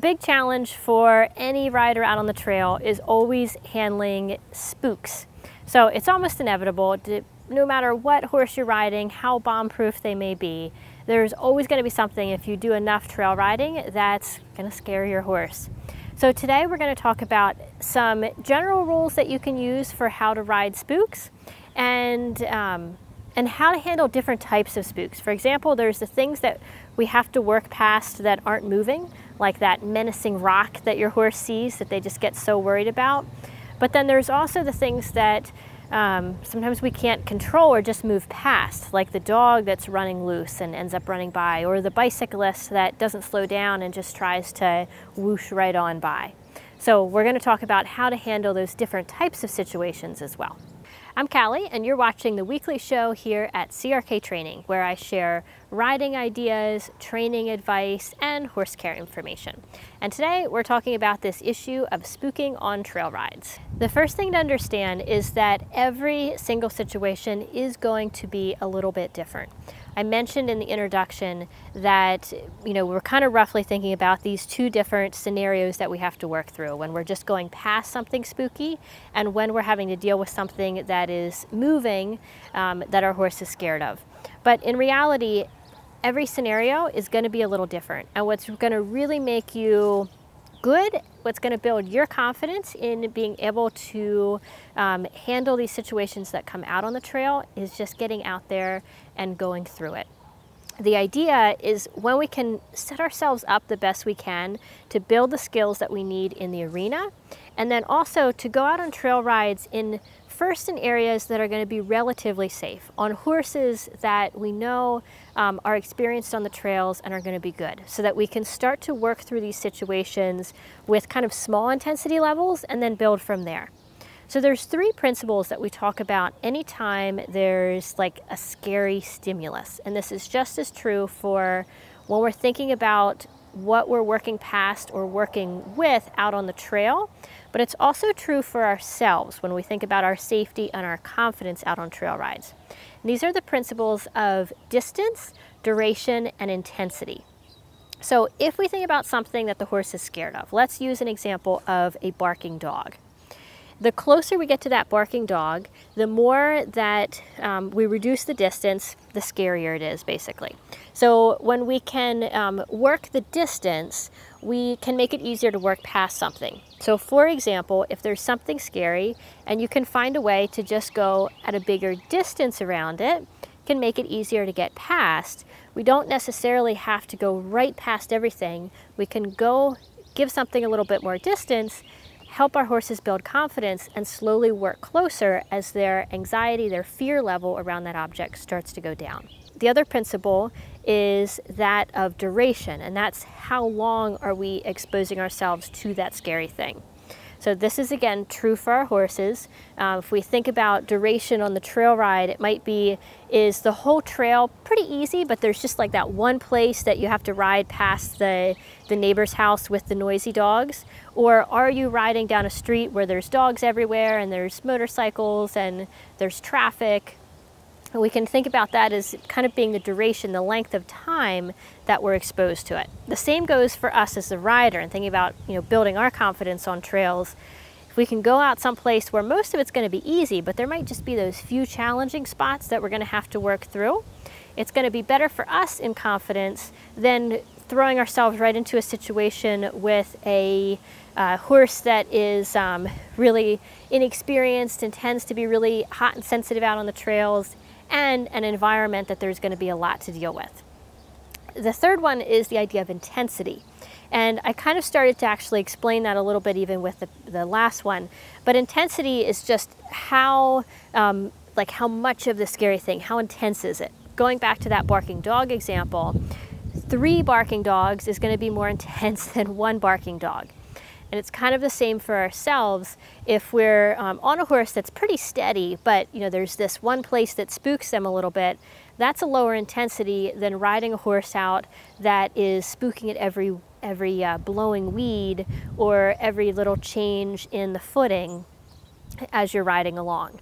Big challenge for any rider out on the trail is always handling spooks. So it's almost inevitable, to, no matter what horse you're riding, how bomb-proof they may be, there's always going to be something if you do enough trail riding that's going to scare your horse. So today we're going to talk about some general rules that you can use for how to ride spooks and um, and how to handle different types of spooks. For example, there's the things that we have to work past that aren't moving, like that menacing rock that your horse sees that they just get so worried about. But then there's also the things that um, sometimes we can't control or just move past, like the dog that's running loose and ends up running by, or the bicyclist that doesn't slow down and just tries to whoosh right on by. So we're going to talk about how to handle those different types of situations as well. I'm Callie, and you're watching the weekly show here at CRK Training, where I share riding ideas, training advice, and horse care information. And today we're talking about this issue of spooking on trail rides. The first thing to understand is that every single situation is going to be a little bit different. I mentioned in the introduction that, you know, we're kind of roughly thinking about these two different scenarios that we have to work through when we're just going past something spooky and when we're having to deal with something that is moving um, that our horse is scared of. But in reality, every scenario is going to be a little different. And what's going to really make you good, what's going to build your confidence in being able to um, handle these situations that come out on the trail is just getting out there and going through it. The idea is when we can set ourselves up the best we can to build the skills that we need in the arena, and then also to go out on trail rides in first in areas that are going to be relatively safe, on horses that we know um, are experienced on the trails and are going to be good, so that we can start to work through these situations with kind of small intensity levels and then build from there. So there's three principles that we talk about anytime there's like a scary stimulus. And this is just as true for when we're thinking about what we're working past or working with out on the trail, but it's also true for ourselves when we think about our safety and our confidence out on trail rides. And these are the principles of distance, duration, and intensity. So if we think about something that the horse is scared of, let's use an example of a barking dog the closer we get to that barking dog, the more that um, we reduce the distance, the scarier it is, basically. So when we can um, work the distance, we can make it easier to work past something. So for example, if there's something scary and you can find a way to just go at a bigger distance around it, can make it easier to get past. We don't necessarily have to go right past everything. We can go give something a little bit more distance help our horses build confidence and slowly work closer as their anxiety, their fear level around that object starts to go down. The other principle is that of duration, and that's how long are we exposing ourselves to that scary thing. So this is again true for our horses. Uh, if we think about duration on the trail ride, it might be, is the whole trail pretty easy, but there's just like that one place that you have to ride past the, the neighbor's house with the noisy dogs? Or are you riding down a street where there's dogs everywhere and there's motorcycles and there's traffic? We can think about that as kind of being the duration, the length of time that we're exposed to it. The same goes for us as the rider and thinking about, you know, building our confidence on trails. If we can go out someplace where most of it's going to be easy, but there might just be those few challenging spots that we're going to have to work through, it's going to be better for us in confidence than throwing ourselves right into a situation with a uh, horse that is um, really inexperienced and tends to be really hot and sensitive out on the trails and an environment that there's going to be a lot to deal with. The third one is the idea of intensity. And I kind of started to actually explain that a little bit even with the, the last one. But intensity is just how, um, like how much of the scary thing, how intense is it? Going back to that barking dog example, three barking dogs is going to be more intense than one barking dog. And it's kind of the same for ourselves if we're um, on a horse that's pretty steady, but you know there's this one place that spooks them a little bit. That's a lower intensity than riding a horse out that is spooking at every every uh, blowing weed or every little change in the footing as you're riding along.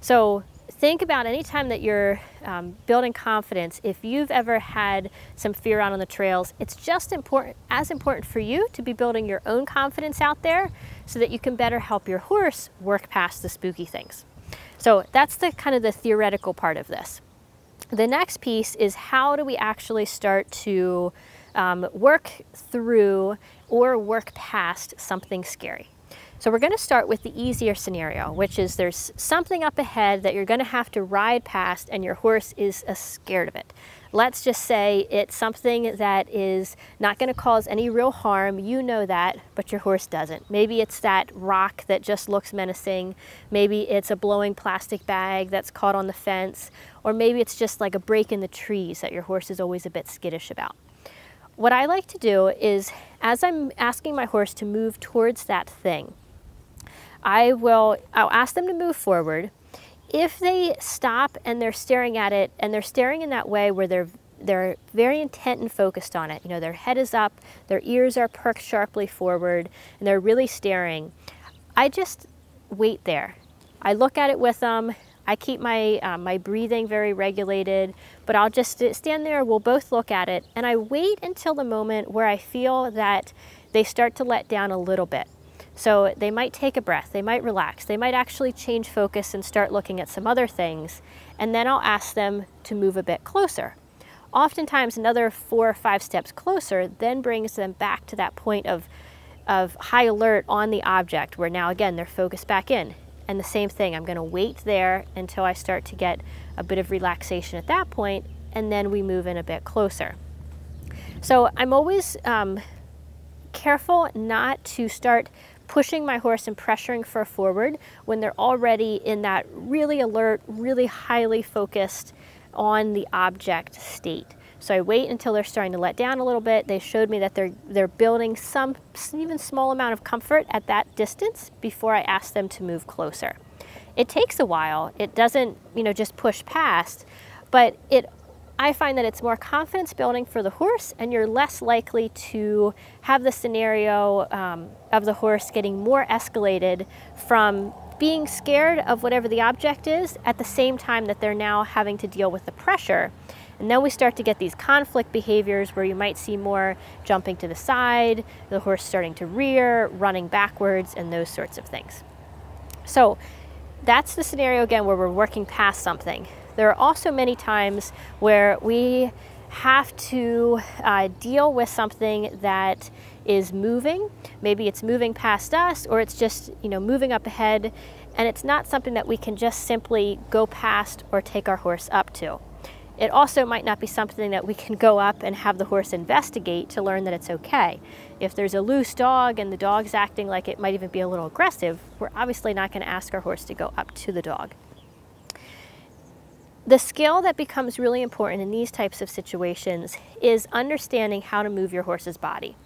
So think about any time that you're um, building confidence, if you've ever had some fear out on the trails, it's just important, as important for you to be building your own confidence out there so that you can better help your horse work past the spooky things. So that's the kind of the theoretical part of this. The next piece is how do we actually start to um, work through or work past something scary. So we're going to start with the easier scenario, which is there's something up ahead that you're going to have to ride past and your horse is uh, scared of it. Let's just say it's something that is not going to cause any real harm. You know that, but your horse doesn't. Maybe it's that rock that just looks menacing. Maybe it's a blowing plastic bag that's caught on the fence. Or maybe it's just like a break in the trees that your horse is always a bit skittish about. What I like to do is, as I'm asking my horse to move towards that thing, I will, I'll ask them to move forward. If they stop and they're staring at it and they're staring in that way where they're they're very intent and focused on it. You know, their head is up, their ears are perked sharply forward, and they're really staring. I just wait there. I look at it with them. I keep my, uh, my breathing very regulated, but I'll just stand there, we'll both look at it, and I wait until the moment where I feel that they start to let down a little bit. So they might take a breath, they might relax, they might actually change focus and start looking at some other things, and then I'll ask them to move a bit closer. Oftentimes another four or five steps closer then brings them back to that point of, of high alert on the object where now again they're focused back in. And the same thing, I'm gonna wait there until I start to get a bit of relaxation at that point, and then we move in a bit closer. So I'm always um, careful not to start pushing my horse and pressuring for forward when they're already in that really alert, really highly focused on the object state. So I wait until they're starting to let down a little bit. They showed me that they're, they're building some even small amount of comfort at that distance before I ask them to move closer. It takes a while. It doesn't, you know, just push past, but it I find that it's more confidence building for the horse and you're less likely to have the scenario um, of the horse getting more escalated from being scared of whatever the object is at the same time that they're now having to deal with the pressure. And then we start to get these conflict behaviors where you might see more jumping to the side, the horse starting to rear, running backwards, and those sorts of things. So that's the scenario again where we're working past something. There are also many times where we have to uh, deal with something that is moving. Maybe it's moving past us or it's just, you know, moving up ahead and it's not something that we can just simply go past or take our horse up to. It also might not be something that we can go up and have the horse investigate to learn that it's okay. If there's a loose dog and the dog's acting like it might even be a little aggressive, we're obviously not going to ask our horse to go up to the dog. The skill that becomes really important in these types of situations is understanding how to move your horse's body.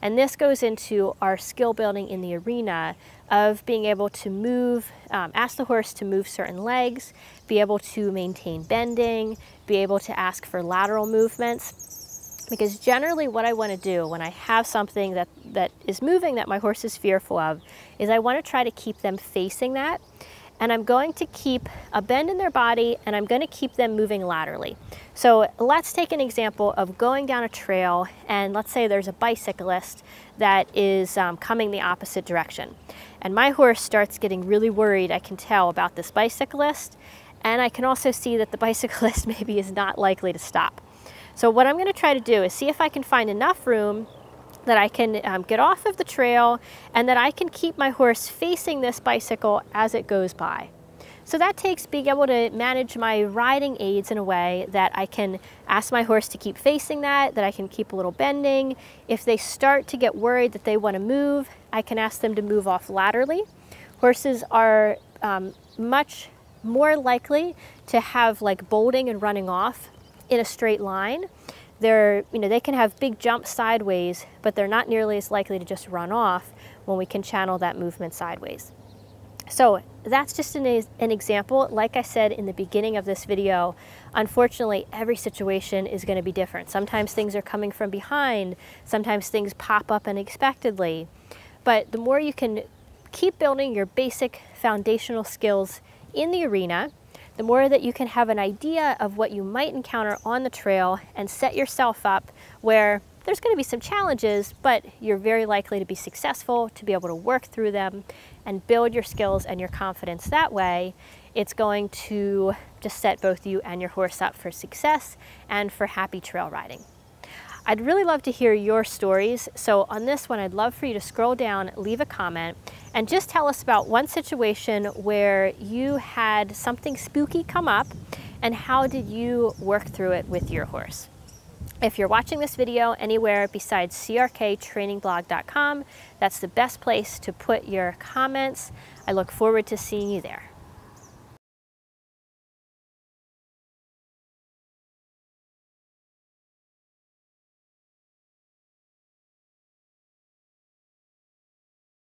And this goes into our skill building in the arena of being able to move, um, ask the horse to move certain legs, be able to maintain bending, be able to ask for lateral movements. Because generally what I want to do when I have something that, that is moving that my horse is fearful of is I want to try to keep them facing that and I'm going to keep a bend in their body and I'm going to keep them moving laterally. So let's take an example of going down a trail and let's say there's a bicyclist that is um, coming the opposite direction. And my horse starts getting really worried, I can tell, about this bicyclist. And I can also see that the bicyclist maybe is not likely to stop. So what I'm going to try to do is see if I can find enough room that I can um, get off of the trail and that I can keep my horse facing this bicycle as it goes by. So that takes being able to manage my riding aids in a way that I can ask my horse to keep facing that, that I can keep a little bending. If they start to get worried that they want to move, I can ask them to move off laterally. Horses are um, much more likely to have like bolting and running off in a straight line they're, you know, they can have big jumps sideways, but they're not nearly as likely to just run off when we can channel that movement sideways. So that's just an, an example. Like I said in the beginning of this video, unfortunately, every situation is going to be different. Sometimes things are coming from behind, sometimes things pop up unexpectedly. But the more you can keep building your basic foundational skills in the arena, the more that you can have an idea of what you might encounter on the trail and set yourself up where there's going to be some challenges, but you're very likely to be successful, to be able to work through them and build your skills and your confidence that way, it's going to just set both you and your horse up for success and for happy trail riding. I'd really love to hear your stories. So on this one, I'd love for you to scroll down, leave a comment, and just tell us about one situation where you had something spooky come up and how did you work through it with your horse. If you're watching this video anywhere besides crktrainingblog.com, that's the best place to put your comments. I look forward to seeing you there.